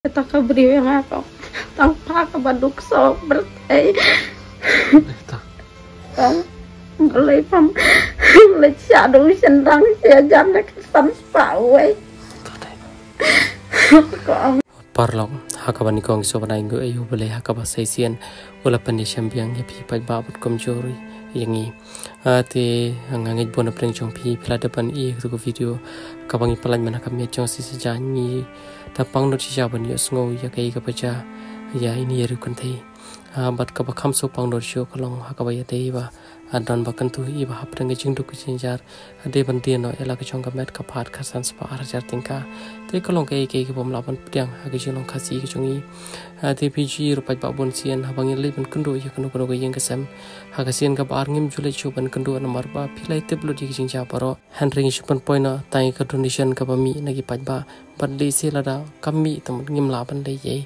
Kita ke beri yang ako. Tanpa ka baduk so. Kan mulai pam mulai syadong sendang siya jan na kesan spaway. Ko ang Parlok hakabani kong so banai go ayu boleh hakaba saisian wala pandi syambiang ya pi babut komjori yangi ati angangit bona preng chong pi pila depan i video. Kabangi palan mana kami chong si ta pang no chi ja ban yo sngo ya kai ka pa cha ya ini yer kun thei a bat ka ba kham so pang dor sho kolong ha ka ba ya dei ba a don ba kan tu i ba hap rang jing du ku chin jar de ban ti no ela ka chong ka met ka phat kha sans pa ar jar ting ka te kolong ke ke bom la ban pyang ha ka jing long kha si ka chung i ru pai ba bon sian ha bangi le ban kundu ya kanu kanu ga yeng ka sam ha ka ka bar ngim jule chu ban kundu na mar ba philai te blo di ki jing ja paro han ring shi pan poina tai ka donation ka ba mi na ki pai ba. Ban le se la da kam mi tam ngim la ban le ye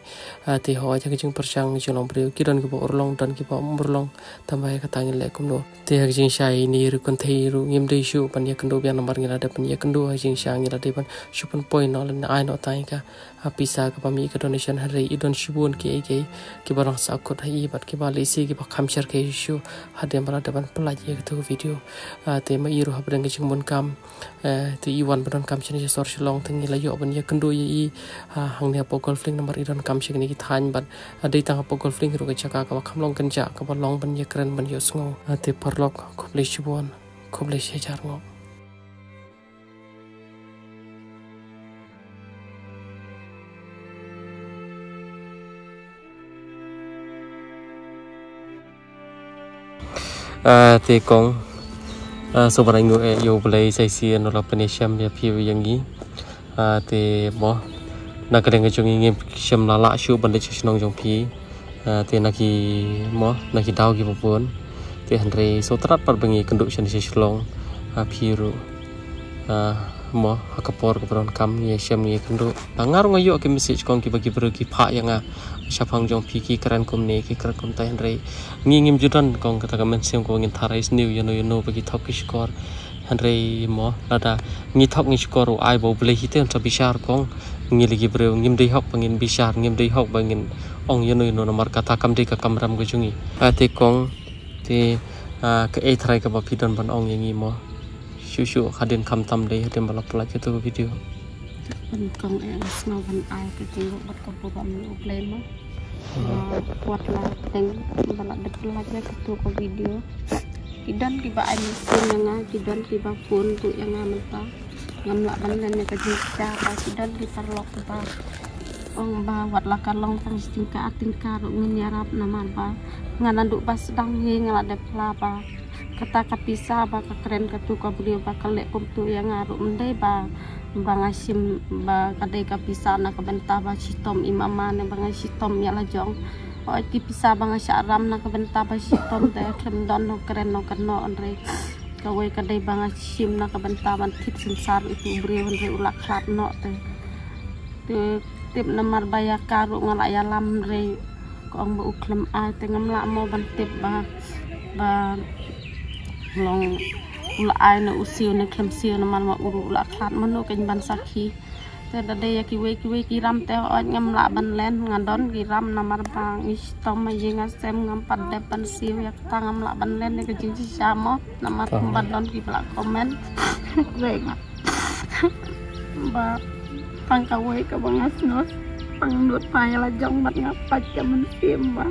te ho ja jing perchang chi long bre ki don ki ba urlong dan ki ba murlong. Tam ba ka tang le kum no. Te ha ki jing shai ni ru kun thei ru ngim de shu pan ya kundu bian mar ngila da pan ya kundu ha jing shang ngila de ban. Shu pan poina na ai no tai ka. Pisa ka pami ka donation hari idon shibun ki ke ki barang sa ko thai bat ki ba lesi ki ba khamchar ke shu. Hade mara daban ye ka video. Te ma iru habrang ki chingmun kam. Te i wan ban kam chini sor shlong thing la yo ban ye kandu ye i. Hang ne po golf link number idon kam chini ki than ban. Tang po golf link ru ka chaka ka khamlong kan ja ka ba long ban ye kran ban yo sngo te parlok អឺទីកងអឺសូមបានងឿយោប្លេសៃសៀនរពនេខ្ញុំវាភីវយ៉ាងនេះអឺទីបោះណាកលេងជងងៀមខ្ញុំឡាឡាឈូបណ្ឌិតឆ្នងជងភីអឺទីណាគីមកណាគីដៅគីប្រពន្ធទីហនរេសូត្រាត់បាត់បងាយកណ្ឌុឈិនឆ្លងភីរូអឺ mo hakapor ko pron kam ye xem ye kenduk bangar ngayo ki message kong ki bagi bro ki pha yang a. Syapang jong pi ki kran kum ne ki kran kum tai handrei ngi ngim judan kong kata kamen sem ko ngin tharai sniu yano yano bagi thok ki skor handrei mo lada ngi thok ngi skor ai bo ble hi tem bishar kong. Ngi lagi bro ngim dei hok bangin bishar ngim dei hok bangin ong yano yano namar kata kam dei ka kamram ko jungi ate kong te ke e thrai ka ba pidon ban ong yangi mo shu shu hadin kam tam dei hadin balap pala ke tu video ban kong e snow ban ai ka jingo bat ko po bam lu play mo. Kuat lah teng balak de pelajar ke ko video. Kidan kiba ai mesin nga kidan kiba pun tu yang amanta. Ngam la ban len ka jing cara kidan ki parlok ba. Ong ba wat la kalong tang tingka atingka ru ngin yarap naman ba. Nganan du pas sedang hi ngala de pelapa. Kata kapisa ba keren ka tu ka beliau ba kalek kum tu yang ngaru mendai ba bangasim ba kadai ka pisa na ka benta ba sitom imama ne bangasitom ya la jong. O ti pisa bangasyaram na ka benta ba sitom te klem don no keren no kano andre. Ka we kadai bangasim na ka benta ban tit sensar itu bri andre ulak klat no te te tip namar baya karu ngala ya lam re ko ang ba ngam la long ula ai na usiu na klem siu na man ma uru ula klat manu kan ban sakhi te da de ki we ki we ki ram te o ngam la ban len ngadon ki ram na mar bang. Is tom ma jinga sem ngam pad de pan siu yak ta ngam la ban len ne si samo na mar ban don ki bla komen re nga ba pang ka we ka bang asnos pang nut pa la jong mat ngapat ka men sim ba.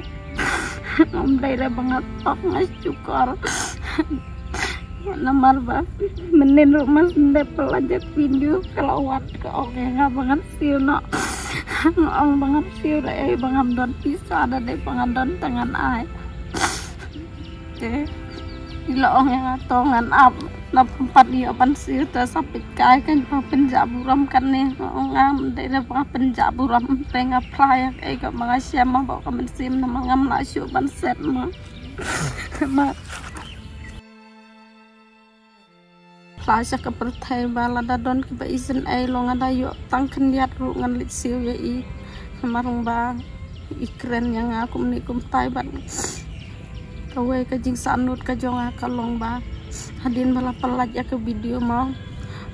Ngom dai le bangat tok ngas cukor namar ba menin rumah sendiri pelajar video kalau wat ke oke nggak banget sih no. Ngong banget sih eh bangam don pisau ada deh pangandon tangan ai oke. Di loong yang atongan up na dia pan tuh sampai kai kan penjaburam kan nih. Ngam dari pa penjaburam tengah playa kayak gak mengasih mah bawa kamen sim nama ngam lasu pan set mah Lasa ke pertai bala da don ke ba isen ai long ada yo tang kendiat ru ngan lit siu ya i. Marung ba ikren yang aku menikum tai ban kawe ka jing sanut ka jonga ka long ba. Hadin bala pelaj ya ke video mau.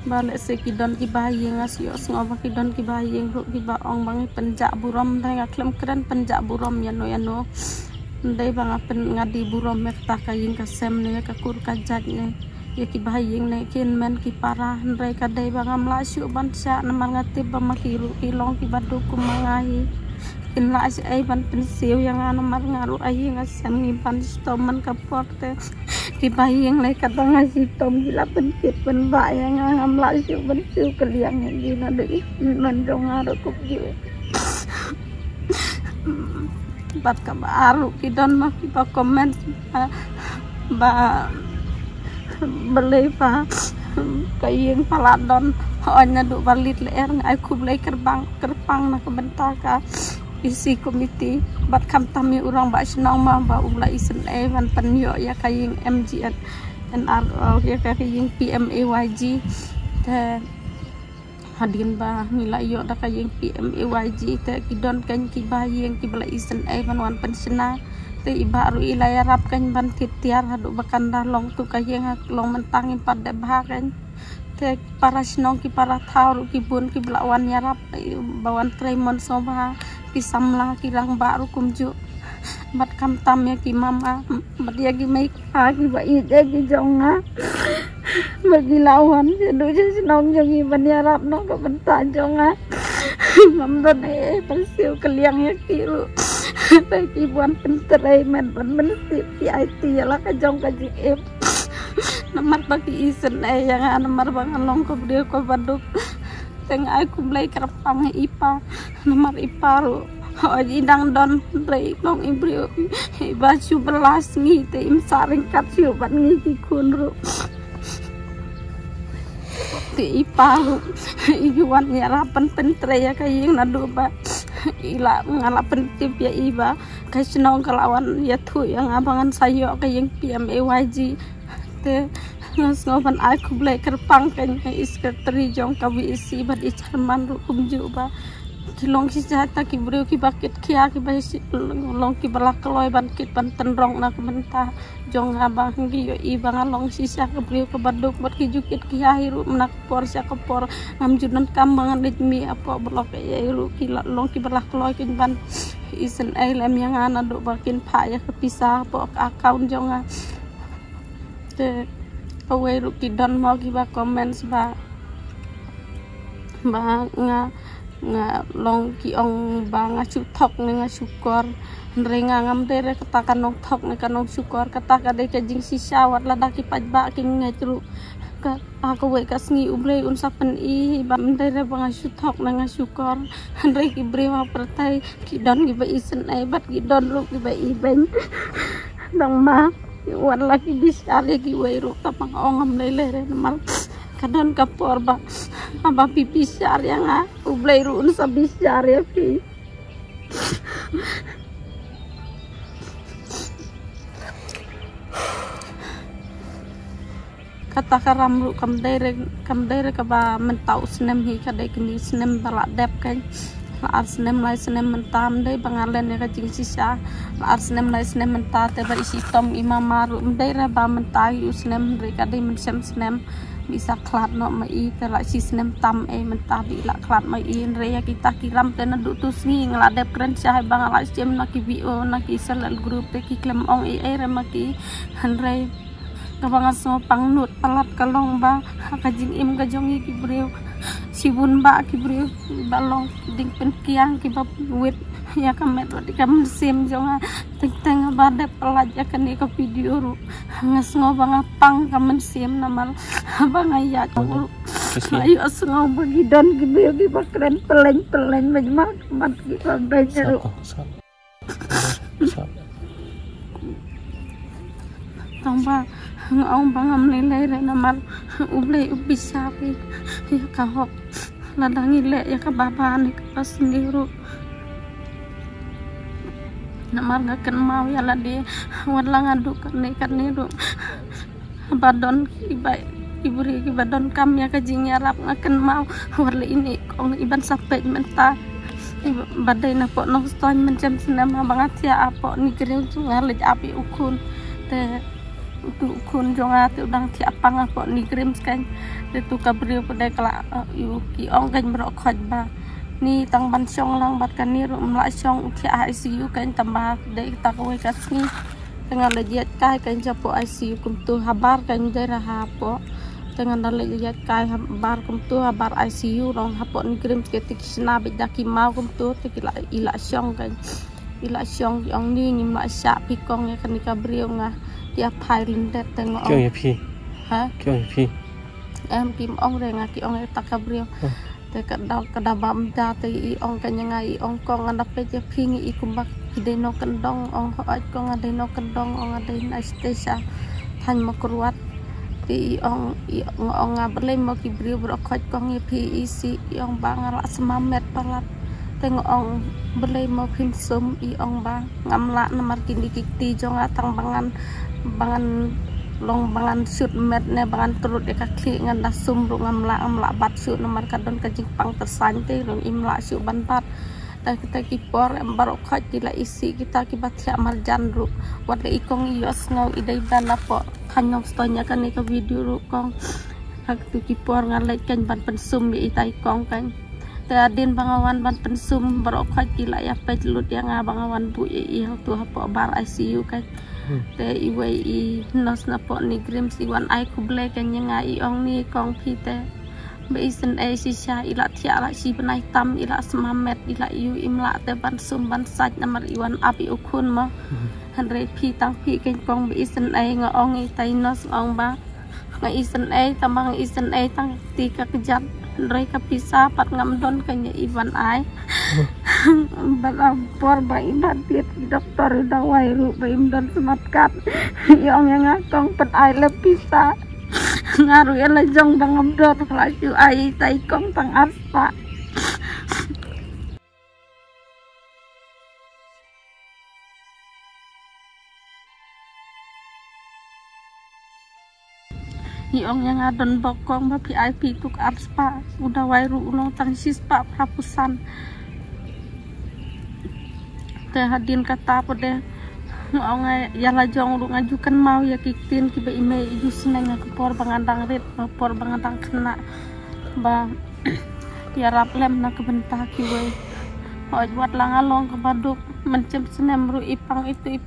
Balik se ki don ki bayeng as yo. Sngo ba ki don ki bayeng ru ki ba ong bang penjak burom. Dai nga klem keren penjak burom ya no ya no. Dai bang pen ngadi burom mek ta ka ying ka sem ne ka kur ka jat ne ya ki bayeng ne kin men ki parah. Ndai ka dai bang am la syu ban sa na mangati ba makiru ki long ki ba du kumangai kin la si ai ban pensiu yang anu mar ngaru ai ngasem ngi ban stoman ka porte dibayang lai kata ngasih tom gila pencit pen yang ngam la siu ben siu keliang yang gina de nandong aro kup jiwe bat ka kidon mah kita komen ba beli pa kayeng paladon hanya duk balit leer ngai kup lai kerbang kerpang nak bentaka isi komite bat kam tami urang ba senang ma ba ula isen e van penyo ya kaying MGN NR ya kaying PMAYG te hadin ba nila yo da kaying PMAYG te kidon kan ki ba yang ki bala isen e van wan pensena te iba ru ilaya rap kan ban titiar hadu bakan dah long tu kaying long mentang impat de bah kan te para senong ki para thau ki bun ki belawan yarap bawan tremon soba pisamla kirang baru kumju. Mat kam tam ya ki mama mat ya ki mai ka ki ba i je ki jonga. Bagi lawan do je sinong jongi ban ya rap no ka jonga. Mam don e persiu keliang ya ki lu bagi buan penterai men ban men ti ai ti ya la ka jong ka ji e nomor bagi isen e yang nomor bang long ko dia ko baduk teng ai kum lay kerapang ipa nomor ipa ru oh idang don rei long ibrio baju belas ngi te saring kat siu ban ngi ki kun ru. Te ipa ru iwan nyarapan pentre ya kaying nadu ba ila ngala pentip ya iba. Kay sinong kalawan ya tu yang abangan sayo kaying PMAYG te ngas ngopan aku blai kerpang kan iska tri jong kawi isi ru kumju ba kilong si jata ki brio ki bakit kia ki bai si long ki balak loy ban kit ban tenrong na kementa jong abang ki yo i bang long si sa ke brio ke baduk bat ki jukit ki hiru menak por sa ke por. Ngam junan kambangan dit mi apa blok ya iru ki long ki balak loy kin ban. Isen lem yang ana do bakin pa ya kepisah po account jong te away ruki don mo kiba comments ba. Ba nga nga long ki ong ba nga thok nga ngam dere katakan nong thok ne kanong syukur kata kade ka jing sisa wat lada ki pajba ki ngetru ka aku we kas ngi uble un sapen i. Ba dere ba nga nga andre ki brewa pertai ki don ki ba isen ai. Bat ki don lu ki ba i ben. Dang ma wan lagi bisa lagi wairu tapang ongam lele mal kadon kapor ba aba pipi syar yang a ublai ruun sa bisyar ya pi kata karam ru kam dere kam dere ka ba mentau senem hi kadai kini senem balak dep kan laar senem lai senem mentam dai bangalen ya kajing sisa. Laar senem lai senem menta te bari si tom maru. Dai ra ba mentai u senem re kadai men sem senem bisa klat no ma i te la si senem tam e menta bi la klat ma i re ya kita kiram te na du tu ngeladep keren syah bang ala jem na ki bio na ki sel grup te ki klem ong e e re ma ki han re kabangan so pangnut palat kalong ba kajing im kajongi ki breu sibun ba ki breu balong ding pen kiang ki ba wit ya kamet di kam sim jonga teng teng ba de pelat ya kan ko video ru ngas ngo bang pang kam sim namal bang ya ko ayo asngo bagi don ki breu ki ba keren peleng peleng majmak mat ki ba bejeru tambah ông bang am le le re na mal uble ubisa pi ya ka hok la dangi le ya ka baba ni ka pas ndiru na mar nga kan mau ya la de wala kan ne kan ni ru badon iba iburi ki badon kam ya ka jingya rap nga kan mau wala ini kong iban sampai menta badai na po no stoy mencam senama bangat ya apo ni kering tu ngalej api ukun. Te tu kun jonga tu dang ti apang apa ni krim skan de tu kabrio pada kala yu ki ong kan khoj ba ni tang ban song lang bat kan ni rum la song ki ICU kan tambah de ta ko ka sni. Tengah lejiat kai kan japo ICU kum tu habar kan de raha po. Tengah dale lejiat kai habar kum tu habar ICU rong hapo ni krim ke tik sna be daki mau kum tu tik ila ila song kan ila song ong ni ni ma sha pi kong ya kan ni kabrio ngah dia phai linh đẹp tên ngõ kêu phi hả kêu phi em kim ông rồi ngà ki តែកដកកដបំតាទីអ៊ីអងកញ្ញាអ៊ីអងកងអណ្ដពេជាភីងអ៊ីគុំបាក់ដេណូកណ្ដងអងអត់កងអដេណូកណ្ដងអងអដេណៃស្ទេសាថាញ់មកគ្រួតទីអងអងងាប់លេងមកគីព្រាវរកខាច់កងអ៊ីភីអ៊ីស៊ីអងបាងរកស្មាមេតប៉ឡាត់ទាំងអងបលេមកភីមសុំអ៊ីអងបាងងាំឡាក់ណាមាត់គីនីគីទីចងអាតាំងបាងានបាងាន long bangan shoot met ne bangan turut ya kaki ngan dah sum ru ngam la am la bat shoot nomor kadon ka pang tersan te rong im la ta kita kipor em barok khat la isi kita ki batia marjan ru. Wat le ikong ios ngau idai ban apa kanyong stonya kan ka video ru kong. Hak tu kipor ngalai kan ban pensum ya itai kong kan te adin bangawan ban pensum barok khat la ya pe lut yang bangawan bu i tu apa bar ICU kan ទេអ៊ីវៃអ៊ីណោស្ណពនីក្រិមស៊ីវ៉ាន់អៃគូប្លេកញ្ញាអ៊ីអងនីកងភីទេបេសិនអេស៊ីឆាអ៊ីឡាធារ៉ាស៊ីបណៃតាំអ៊ីឡាស្មាមេតអ៊ីឡាយូអ៊ីមឡាទេបានសុំបានសាច់ណាមអ៊ីវ៉ាន់អាប់អ៊ីអ៊ូខុនមកហាន់រ៉េភីតាំងភីកេងកងបេសិនអេងអងអ៊ីតៃណោស្អងបាងៃអ៊ីសិនអេតាំងអ៊ីសិនអេតាំងទីកកចាប់រ៉េកាពីសាប៉ាត់ងាំដុនកញ្ញាអ៊ីវ៉ាន់អៃ tiet dokter udah wairu ba imdan sematkat yang yang ngakong pet ai lepisa ngaru ya lejong bang amdor laju ai tai kong tang aspa Iong yang adon bokong ba pi ai pi tuk aspa udah wairu unong tang sispa prapusan te hadin kata apa deh? Ngong ya la jong lu ngajukan mau ya kitin kiba ime iju seneng ke por bangandang rit por bangandang kena. Ba ya rap lem na kebentah kiwe. Oj buat langalong ke baduk mencem senem ru ipang itu ip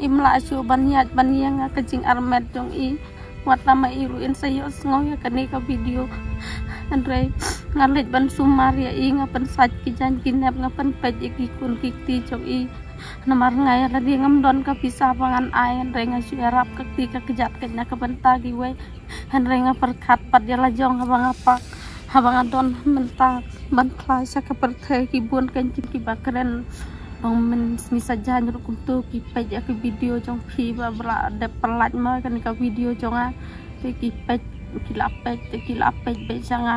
imla asu baniat baniang kejing armet jong i. Nama iruin sayo ngong ya kene ka video. Andre ngalit ban sumar ya i ngapan saj ki jan kinep ngapan pej ki kun kikti chok i. Namar ngai la di ngam don ka bisa pangan ai andre ngasu arab kakti ka kejat kenya ka benta gi we andre ngapar khat pat ya la jong abang apa abang adon menta ban klai sa ka perthe ki bun kan ki bakren. Ong men ni saja nyuruh tu ki pej ya ki video jong phi ba bra de pelat ma kan ka video jong a. Ki pej kila pej te kila be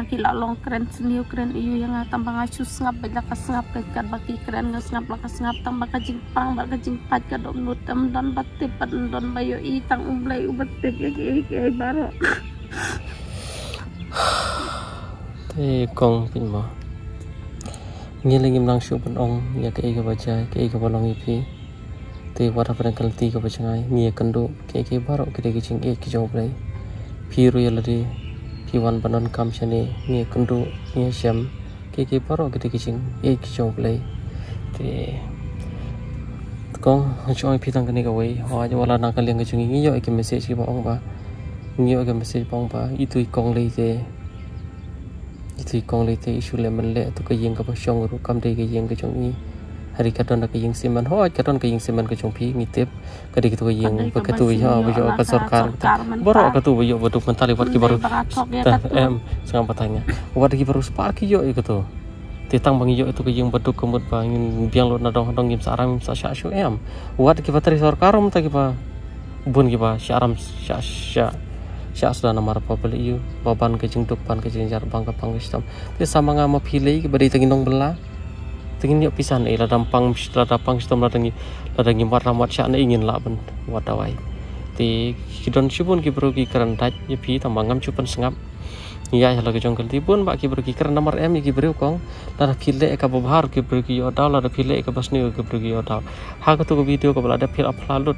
kila long keren seniu keren iyu yang tambah ngacu ngap be laka ngap ke kan baki keren ngas ngap laka ngap tambah ka jingpang ba ka jingpat ka dom nut tem don batte pat don bayo i tang umblai ubatte ke ke ke baro. Te kong pin mo. Ngi lagi mang shu pun ong ya ke ga baca ke ga balong ipi te wara pada kalti ga baca ngi kendo ke ke baro ke ke jing e ki jong play piru ya lari piwan panon kam chane ngi kundu ngi sham ke ke paro ke ching e ki chong play. Te kong chong pi tang kani ka wei ho ja wala na ka leng ke chung ngi yo ke message ki ba ong ba ngi yo ke message bong ba i tu kong le te. I tu kong le te isu le man le to ka yeng ka ba shong ru kam de ke yeng ke chung ni hari kadon ka yeng siman ho kadon ka yeng siman ka chung pi mi tip ka de ka yeng ba ka tu ya ba jo ka sarkar boro ka tu yo tu mentali wat ki baru em sangat bertanya. Wat ki baru spark yo itu tu titang bang yo itu ka yeng baduk kemut ba ngin biang lo na dong dong yim saram sa sha shu em. Wat ki batari sarkar um ta ki ba bun ki ba syaram sha sha sya sudah nama apa beli yu baban ke jeng depan ke jeng jar bang ka pang sistem ti sama ngama pilih ki bari tengin dong belah tingin yuk pisan eh ladang pang ladang pang sistem ladang ladang war ramat syak na ingin lah ben wadawai ti kidon syubun ki keran daj ye pi tambang ngam chupan sengap. Ya ya lagi jongkel pun bak ki bro ki keran nomor em ki kong. Lada pile ka babhar ki ki yodaw lada pile ka basni ki bro ki yodaw ha tu video ko lada pil apla lut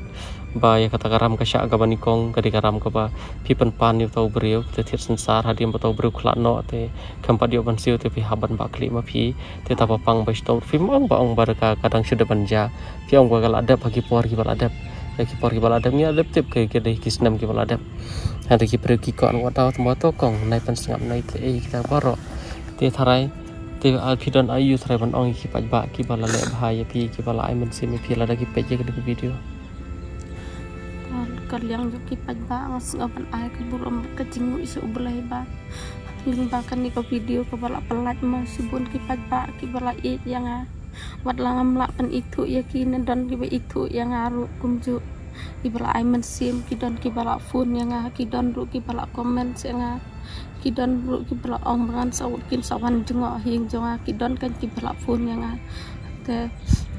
ba ya kata karam ka ka bani kong ka di karam ka ba pi pan pan ni tau brio te thiet sansar hadim ba tau brio khla no te kam pa dio ban siu te pi haban ba kli ma pi te ta pa pang ba sto fi mong ba ong ba ka kadang sudah banja pi ong ba kala ada pagi por ki bal adap ki por ki bal ni adap tip ke ke dei kisnam ki bal adap ada ki pre ki wa tau tmo to kong nai pan sengap nai te e kita baro te tharai te al pi don ayu tharai ban ong ki pa ba ki bala le bahaya pi ki bala ai men sim pi la da ki pe je video kaliang joki pajba ngas ngapan ay ke buram ke jingu isu ubelai ba. Limbakan ni ko video ko bala pelat ma subun ki pajba ki bala it yang a. Wat langam lak pen itu ya ki don ki itu yang aru kumju ki bala ay men sim ki don ki bala phone yang a ki don ru ki bala comment yang a. Ki don ru ki bala ong bangan sawut kin sawan jengok hing jonga ki don kan ki bala phone yang a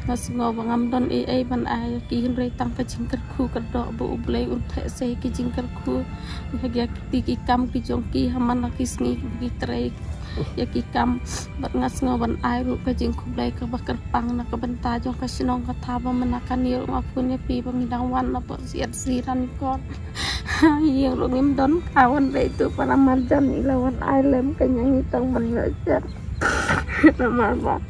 ngas ngo bangam don e e ban ay ki hin re tang ka jingkar khu ka do bu blai un the se ki jingkar khu ya ki ki kam ki jong ki haman ki sngi ki tre ya ki kam bat ngas ngo ban ay ru ka jing khu blai ka bakar pang. Na ka banta jong ka sinong ka tha ba menakan ni ma pun ya pi ba midang wan na po siat siran ko yang lu ngim don kawan re itu para marjan ilawan ay lem kanyang itang man ngajar nama ba kom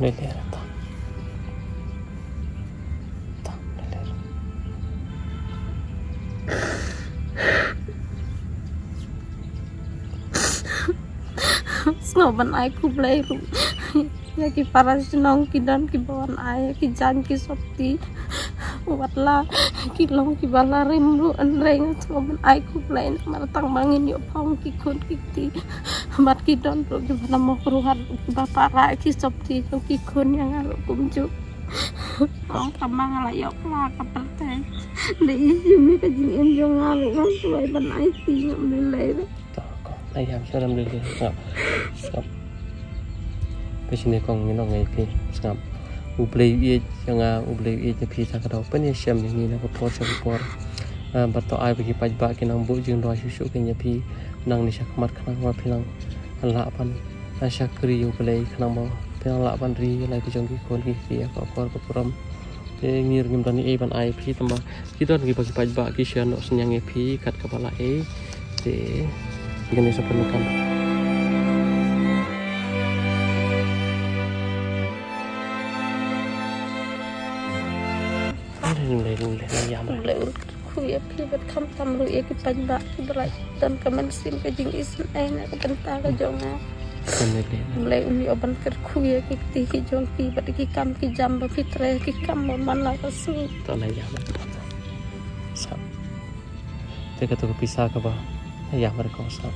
lên lên ta ta lên lên Snoban ay ku play ya ki para sinong ki dan ki bawan ay ki jan ki sopti watla ki long ki bala rim lu anreng snoban ay ku play maratang mangin yo pong ki kun ki ti mat ki don lu bala mo keruhan? Bapak ra ki sopti ki kun yang alu kumju Kong tamang ala yok la kapal teh. Để yumi ka jing em jong alu kan tuai ban ai ti ngam le le. Này làm sao làm được ngập ngập bây giờ con ublei ie yang ublei ie phi ta kada pen ya syam ni na ko por. Syam por bato ai bagi pajba ki nang bu jing do susu ki nya phi nang ni sakmat kana ma phi nang la pan. Syakri ublei kana ma phi nang la pan ri la ki jong ki kon ki ki ko por ko puram. E ngir ngim tani e ban ai phi tamba. Kita ngi bagi pajba ki syan no senyang e phi kat kepala e te ini sepenuhkan mulai kuya pilih kam tam lu ya kita mbak berai dan kemen sim ke jing isin aina ke benta ke jonga mulai umi oban ker kuya ki ti ki jong ki bat ki kam ki jam ba fitre ki kam man la ka su to na ayam sab te ka to pisah ka ba ayam mereka sab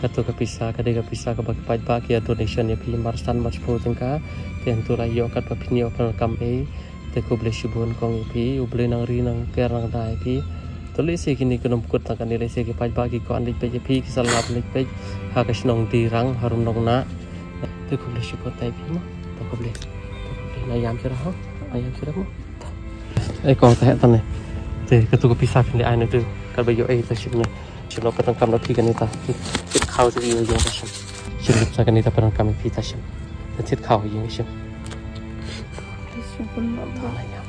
katu ka pisa ka de ka pisa ka bak pai ba ki donation ya pi marstan mas po tengka ten tu la yo kat pa pinyo kan kam e te ko ble shibun kong pi u nang ri nang ker nang dai pi. To le se kini konom kut ta kan le se ke paj ba ki ko andik pe pi ki lap lik pe ha ka di rang harum nong na. Te ko ble shibun tai pi ma to ko ble to na yam kira ha ayam kira Mo? ai kong ta e ta ne. Te ka tu ko pi sa ai na tu. Ka ba yo ai ta shib ne. Shib no patang kam na pi kan ta. Tit khau se yo yo ta shib. Shib sa kan ta patang kam pi ta shib. Tit khau yo shib. 我不能打了呀。